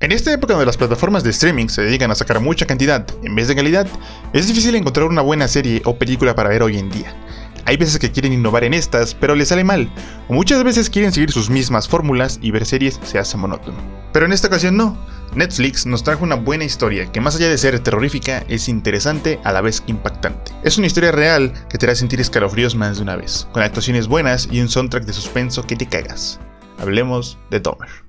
En esta época donde las plataformas de streaming se dedican a sacar mucha cantidad en vez de calidad, es difícil encontrar una buena serie o película para ver hoy en día. Hay veces que quieren innovar en estas, pero les sale mal, o muchas veces quieren seguir sus mismas fórmulas y ver series se hace monótono. Pero en esta ocasión no. Netflix nos trajo una buena historia que más allá de ser terrorífica es interesante a la vez impactante. Es una historia real que te hará sentir escalofríos más de una vez, con actuaciones buenas y un soundtrack de suspenso que te cagas. Hablemos de Dahmer.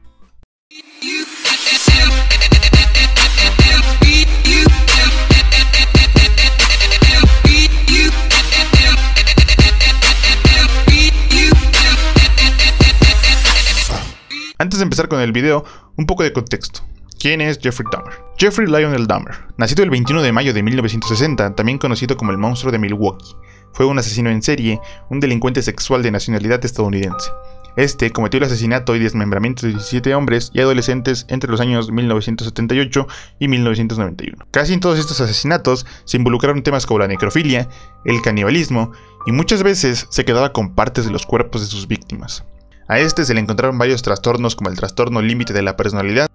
Antes de empezar con el video, un poco de contexto. ¿Quién es Jeffrey Dahmer? Jeffrey Lionel Dahmer, nacido el 21 de mayo de 1960, también conocido como el monstruo de Milwaukee, fue un asesino en serie, un delincuente sexual de nacionalidad estadounidense. Este cometió el asesinato y desmembramiento de 17 hombres y adolescentes entre los años 1978 y 1991. Casi en todos estos asesinatos se involucraron temas como la necrofilia, el canibalismo y muchas veces se quedaba con partes de los cuerpos de sus víctimas. A este se le encontraron varios trastornos como el trastorno límite de la personalidad,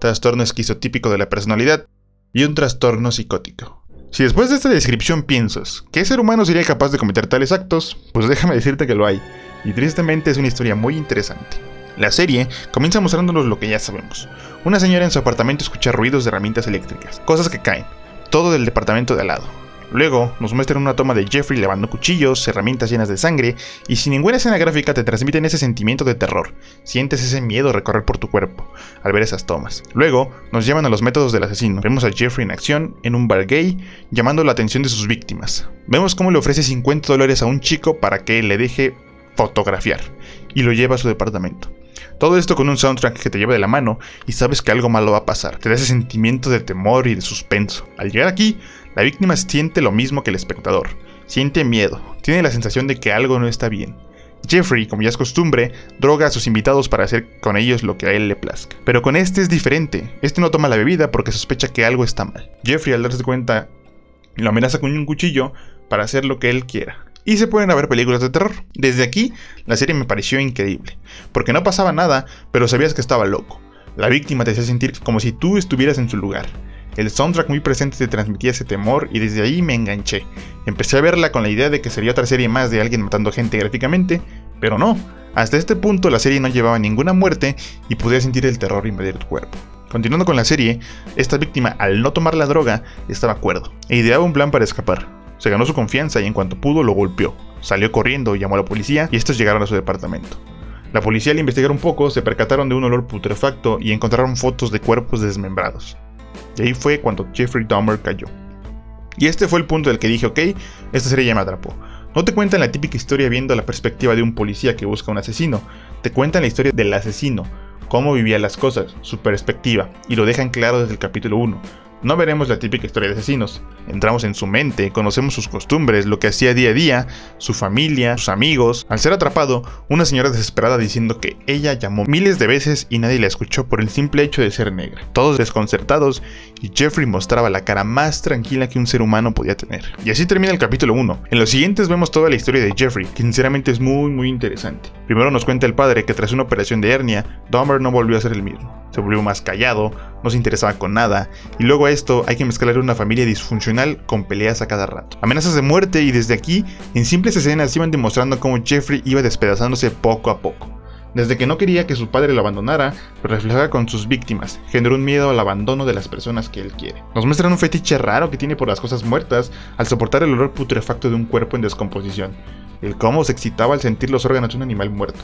trastorno esquizotípico de la personalidad y un trastorno psicótico. Si después de esta descripción piensas, ¿qué ser humano sería capaz de cometer tales actos? Pues déjame decirte que lo hay, y tristemente es una historia muy interesante. La serie comienza mostrándonos lo que ya sabemos. Una señora en su apartamento escucha ruidos de herramientas eléctricas, cosas que caen, todo del departamento de al lado. Luego nos muestran una toma de Jeffrey lavando cuchillos, herramientas llenas de sangre, y sin ninguna escena gráfica te transmiten ese sentimiento de terror. Sientes ese miedo recorrer por tu cuerpo al ver esas tomas. Luego nos llevan a los métodos del asesino. Vemos a Jeffrey en acción en un bar gay, llamando la atención de sus víctimas. Vemos cómo le ofrece 50 dólares a un chico para que le deje fotografiar, y lo lleva a su departamento. Todo esto con un soundtrack que te lleva de la mano y sabes que algo malo va a pasar. Te da ese sentimiento de temor y de suspenso. Al llegar aquí, la víctima siente lo mismo que el espectador. Siente miedo, tiene la sensación de que algo no está bien. Jeffrey, como ya es costumbre, droga a sus invitados para hacer con ellos lo que a él le plazca. Pero con este es diferente. Este no toma la bebida porque sospecha que algo está mal. Jeffrey, al darse cuenta, lo amenaza con un cuchillo para hacer lo que él quiera. Y se pueden ver películas de terror. Desde aquí, la serie me pareció increíble. Porque no pasaba nada, pero sabías que estaba loco. La víctima te hacía sentir como si tú estuvieras en su lugar. El soundtrack muy presente te transmitía ese temor y desde ahí me enganché. Empecé a verla con la idea de que sería otra serie más de alguien matando gente gráficamente, pero no. Hasta este punto la serie no llevaba ninguna muerte y podía sentir el terror invadir tu cuerpo. Continuando con la serie, esta víctima al no tomar la droga estaba cuerdo e ideaba un plan para escapar. Se ganó su confianza y en cuanto pudo lo golpeó. Salió corriendo y llamó a la policía y estos llegaron a su departamento. La policía al investigar un poco se percataron de un olor putrefacto y encontraron fotos de cuerpos desmembrados. Y ahí fue cuando Jeffrey Dahmer cayó. Y este fue el punto del que dije, ok, esta serie ya me atrapó. No te cuentan la típica historia viendo la perspectiva de un policía que busca un asesino, te cuentan la historia del asesino, cómo vivía las cosas, su perspectiva, y lo dejan claro desde el capítulo 1. No veremos la típica historia de asesinos. Entramos en su mente, conocemos sus costumbres, lo que hacía día a día, su familia, sus amigos. Al ser atrapado, una señora desesperada diciendo que ella llamó miles de veces y nadie la escuchó por el simple hecho de ser negra. Todos desconcertados y Jeffrey mostraba la cara más tranquila que un ser humano podía tener. Y así termina el capítulo 1. En los siguientes vemos toda la historia de Jeffrey, que sinceramente es muy muy interesante. Primero nos cuenta el padre que tras una operación de hernia, Dahmer no volvió a ser el mismo. Se volvió más callado, no se interesaba con nada, y luego esto hay que mezclar una familia disfuncional con peleas a cada rato. Amenazas de muerte y desde aquí, en simples escenas iban demostrando cómo Jeffrey iba despedazándose poco a poco. Desde que no quería que su padre lo abandonara, lo reflejaba con sus víctimas, generó un miedo al abandono de las personas que él quiere. Nos muestran un fetiche raro que tiene por las cosas muertas al soportar el olor putrefacto de un cuerpo en descomposición, el cómo se excitaba al sentir los órganos de un animal muerto.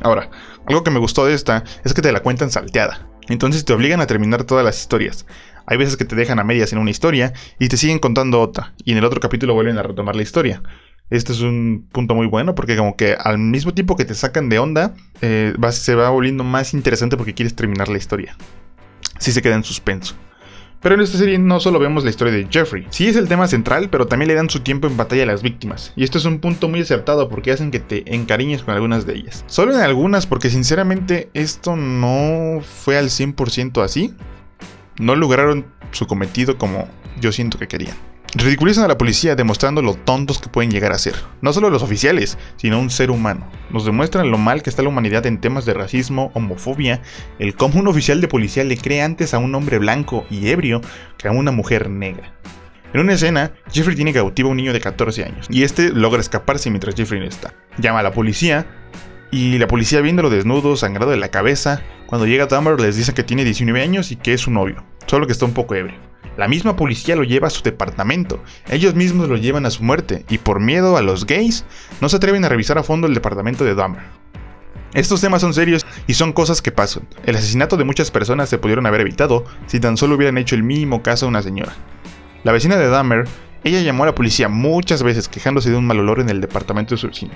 Ahora, algo que me gustó de esta es que te la cuentan salteada, entonces te obligan a terminar todas las historias. Hay veces que te dejan a medias en una historia y te siguen contando otra, y en el otro capítulo vuelven a retomar la historia. Este es un punto muy bueno porque como que al mismo tiempo que te sacan de onda, eh, se va volviendo más interesante porque quieres terminar la historia. Si se queda en suspenso. Pero en esta serie no solo vemos la historia de Jeffrey, sí es el tema central, pero también le dan su tiempo en batalla a las víctimas. Y esto es un punto muy acertado porque hacen que te encariñes con algunas de ellas. Solo en algunas porque sinceramente esto no fue al 100% así. No lograron su cometido como yo siento que querían. Ridiculizan a la policía demostrando lo tontos que pueden llegar a ser. No solo los oficiales, sino un ser humano. Nos demuestran lo mal que está la humanidad en temas de racismo, homofobia, el cómo un oficial de policía le cree antes a un hombre blanco y ebrio que a una mujer negra. En una escena, Jeffrey tiene cautivo a un niño de 14 años, y este logra escaparse mientras Jeffrey no está. Llama a la policía, y la policía viéndolo desnudo, sangrado de la cabeza, cuando llega Dahmer les dice que tiene 19 años y que es su novio, solo que está un poco ebrio. La misma policía lo lleva a su departamento, ellos mismos lo llevan a su muerte, y por miedo a los gays, no se atreven a revisar a fondo el departamento de Dahmer. Estos temas son serios y son cosas que pasan. El asesinato de muchas personas se pudieron haber evitado si tan solo hubieran hecho el mínimo caso a una señora. La vecina de Dahmer, ella llamó a la policía muchas veces quejándose de un mal olor en el departamento de su vecino.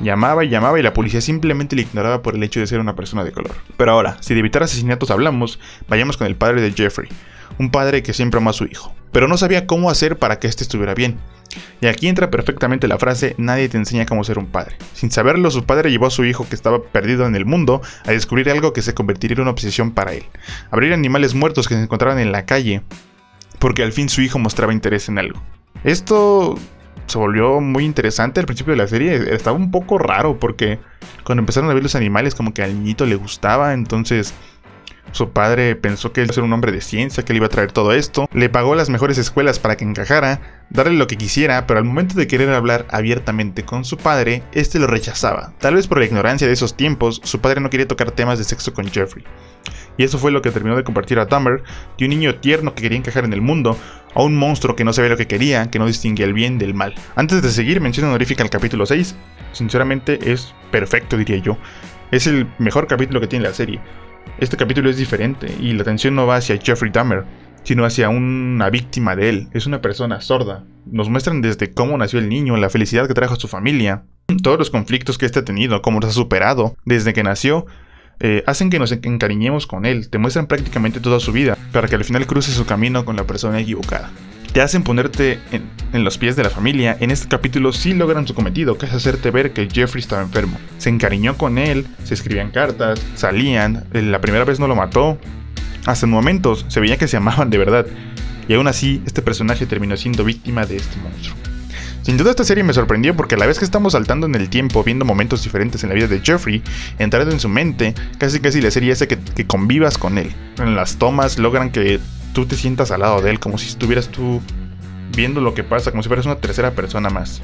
Llamaba y llamaba y la policía simplemente le ignoraba por el hecho de ser una persona de color. Pero ahora, si de evitar asesinatos hablamos, vayamos con el padre de Jeffrey, un padre que siempre amó a su hijo, pero no sabía cómo hacer para que éste estuviera bien. Y aquí entra perfectamente la frase nadie te enseña cómo ser un padre. Sin saberlo, su padre llevó a su hijo que estaba perdido en el mundo a descubrir algo que se convertiría en una obsesión para él. Abrir animales muertos que se encontraban en la calle, porque al fin su hijo mostraba interés en algo. Esto se volvió muy interesante al principio de la serie. Estaba un poco raro porque cuando empezaron a ver los animales como que al niñito le gustaba, entonces su padre pensó que él iba a ser un hombre de ciencia, que le iba a traer todo esto. Le pagó las mejores escuelas para que encajara, darle lo que quisiera, pero al momento de querer hablar abiertamente con su padre, este lo rechazaba. Tal vez por la ignorancia de esos tiempos, su padre no quería tocar temas de sexo con Jeffrey. Y eso fue lo que terminó de compartir a Dahmer, de un niño tierno que quería encajar en el mundo, a un monstruo que no sabía lo que quería, que no distinguía el bien del mal. Antes de seguir, mención honorífica al capítulo 6. Sinceramente es perfecto, diría yo. Es el mejor capítulo que tiene la serie. Este capítulo es diferente y la atención no va hacia Jeffrey Dahmer, sino hacia una víctima de él. Es una persona sorda. Nos muestran desde cómo nació el niño, la felicidad que trajo a su familia, todos los conflictos que este ha tenido, cómo los ha superado desde que nació. Eh, hacen que nos encariñemos con él, te muestran prácticamente toda su vida, para que al final cruce su camino con la persona equivocada te hacen ponerte en, los pies de la familia, en este capítulo sí logran su cometido, que es hacerte ver que Jeffrey estaba enfermo. Se encariñó con él, se escribían cartas, salían, eh, la primera vez no lo mató. Hasta en momentos se veía que se amaban de verdad. Y aún así, este personaje terminó siendo víctima de este monstruo. Sin duda esta serie me sorprendió porque a la vez que estamos saltando en el tiempo, viendo momentos diferentes en la vida de Jeffrey, entrando en su mente, casi casi la serie hace que, que convivas con él. En las tomas logran que tú te sientas al lado de él, como si estuvieras tú viendo lo que pasa, como si fueras una tercera persona más.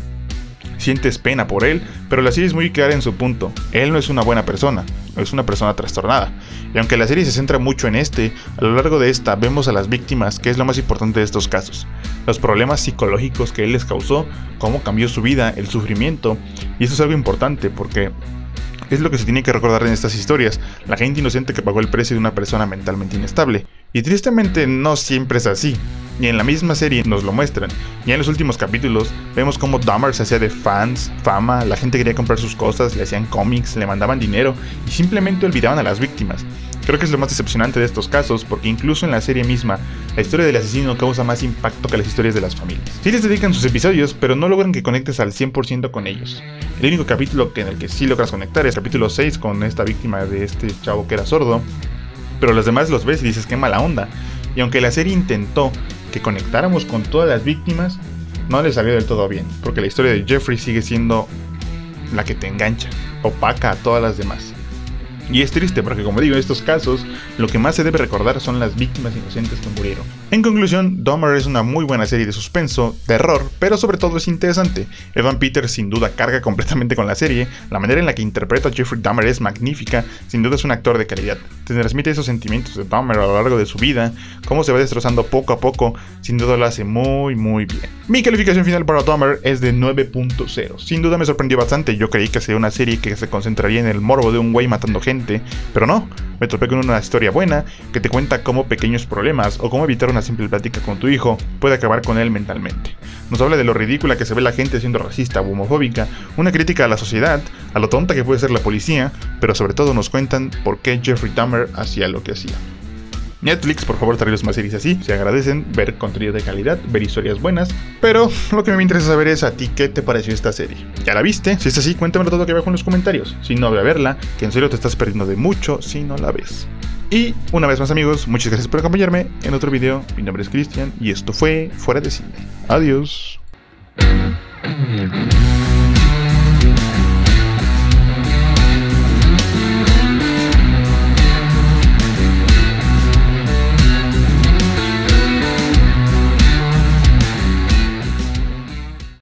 Sientes pena por él, pero la serie es muy clara en su punto. Él no es una buena persona, es una persona trastornada. Y aunque la serie se centra mucho en este, a lo largo de esta vemos a las víctimas, que es lo más importante de estos casos. Los problemas psicológicos que él les causó, cómo cambió su vida, el sufrimiento. Y eso es algo importante porque es lo que se tiene que recordar en estas historias, la gente inocente que pagó el precio de una persona mentalmente inestable. Y tristemente no siempre es así. Y en la misma serie nos lo muestran. Y en los últimos capítulos vemos cómo Dahmer se hacía de fans, fama, la gente quería comprar sus cosas, le hacían cómics, le mandaban dinero y simplemente olvidaban a las víctimas. Creo que es lo más decepcionante de estos casos porque incluso en la serie misma, la historia del asesino causa más impacto que las historias de las familias. Sí les dedican sus episodios, pero no logran que conectes al 100% con ellos. El único capítulo en el que sí logras conectar es el capítulo 6 con esta víctima de este chavo que era sordo, pero los demás los ves y dices qué mala onda. Y aunque la serie intentó que conectáramos con todas las víctimas, no le salió del todo bien, porque la historia de Jeffrey sigue siendo la que te engancha, opaca a todas las demás. Y es triste porque como digo, en estos casos, lo que más se debe recordar son las víctimas inocentes que murieron. En conclusión, Dahmer es una muy buena serie de suspenso, terror, pero sobre todo es interesante. Evan Peters sin duda carga completamente con la serie, la manera en la que interpreta a Jeffrey Dahmer es magnífica, sin duda es un actor de calidad. Te transmite esos sentimientos de Dahmer a lo largo de su vida, cómo se va destrozando poco a poco, sin duda lo hace muy muy bien. Mi calificación final para Dahmer es de 9.0. Sin duda me sorprendió bastante, yo creí que sería una serie que se concentraría en el morbo de un güey matando gente pero no, me topé con una historia buena que te cuenta cómo pequeños problemas o cómo evitar una simple plática con tu hijo puede acabar con él mentalmente. Nos habla de lo ridícula que se ve la gente siendo racista o homofóbica, una crítica a la sociedad, a lo tonta que puede ser la policía, pero sobre todo nos cuentan por qué Jeffrey Dahmer hacía lo que hacía. Netflix, por favor, traerles más series así. Se agradecen ver contenido de calidad, ver historias buenas. Pero lo que me interesa saber es a ti qué te pareció esta serie. ¿Ya la viste? Si es así, cuéntamelo todo aquí abajo en los comentarios. Si no, ve a verla, que en serio te estás perdiendo de mucho si no la ves. Y una vez más amigos, muchas gracias por acompañarme en otro video. Mi nombre es Cristian y esto fue Fuera de Cine. Adiós.